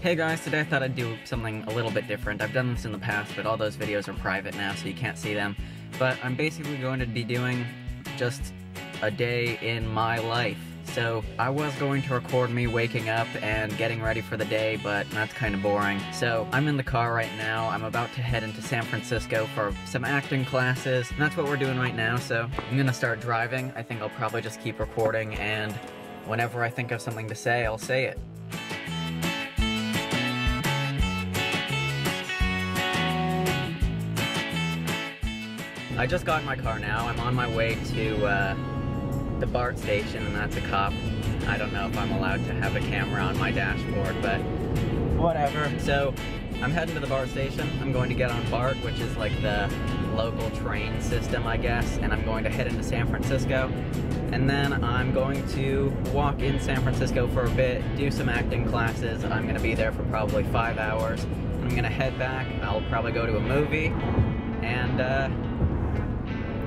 Hey guys, today I thought I'd do something a little bit different. I've done this in the past, but all those videos are private now, so you can't see them. But I'm basically going to be doing just a day in my life. So I was going to record me waking up and getting ready for the day, but that's kind of boring. So I'm in the car right now. I'm about to head into San Francisco for some acting classes, and that's what we're doing right now. So I'm gonna start driving. I think I'll probably just keep recording, and whenever I think of something to say, I'll say it. I just got in my car now. I'm on my way to uh, the BART station, and that's a cop. I don't know if I'm allowed to have a camera on my dashboard, but whatever. So I'm heading to the BART station. I'm going to get on BART, which is like the local train system, I guess, and I'm going to head into San Francisco. And then I'm going to walk in San Francisco for a bit, do some acting classes. I'm going to be there for probably five hours. I'm going to head back. I'll probably go to a movie,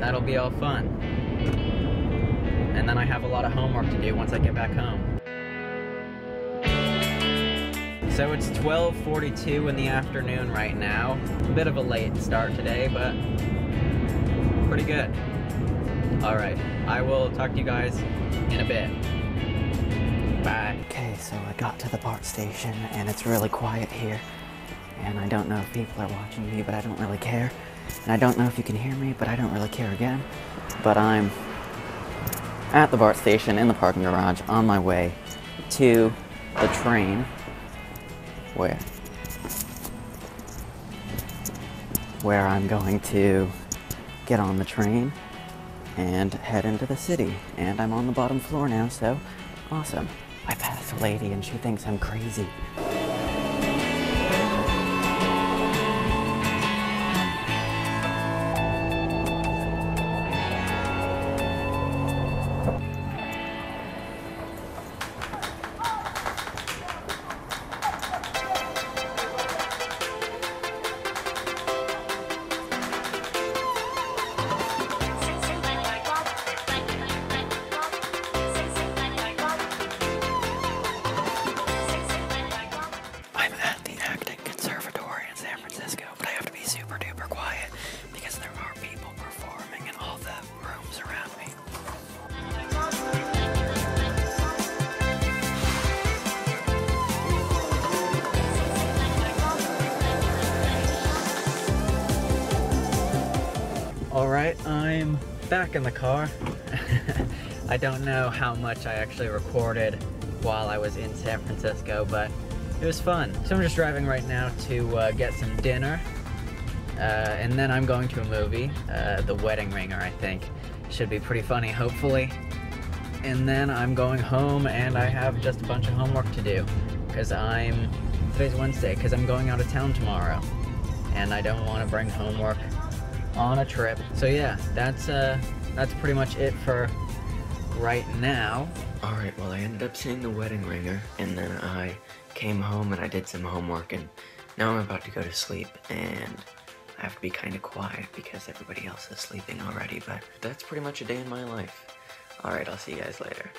that'll be all fun. And then I have a lot of homework to do once I get back home. So it's 12.42 in the afternoon right now. A bit of a late start today, but pretty good. Alright, I will talk to you guys in a bit. Bye. Okay, so I got to the BART station and it's really quiet here. And I don't know if people are watching me, but I don't really care. And I don't know if you can hear me, but I don't really care again. But I'm at the BART station in the parking garage on my way to the train where where I'm going to get on the train and head into the city. And I'm on the bottom floor now, so awesome. I passed a lady and she thinks I'm crazy. Alright, I'm back in the car. I don't know how much I actually recorded while I was in San Francisco, but it was fun. So I'm just driving right now to uh, get some dinner. Uh, and then I'm going to a movie, uh, The Wedding Ringer, I think. Should be pretty funny, hopefully. And then I'm going home and I have just a bunch of homework to do. Because I'm, today's Wednesday, because I'm going out of town tomorrow. And I don't want to bring homework on a trip. So yeah, that's uh, that's pretty much it for right now. Alright, well, I ended up seeing The Wedding Ringer, and then I came home and I did some homework, and now I'm about to go to sleep, and I have to be kind of quiet because everybody else is sleeping already, but that's pretty much a day in my life. Alright, I'll see you guys later.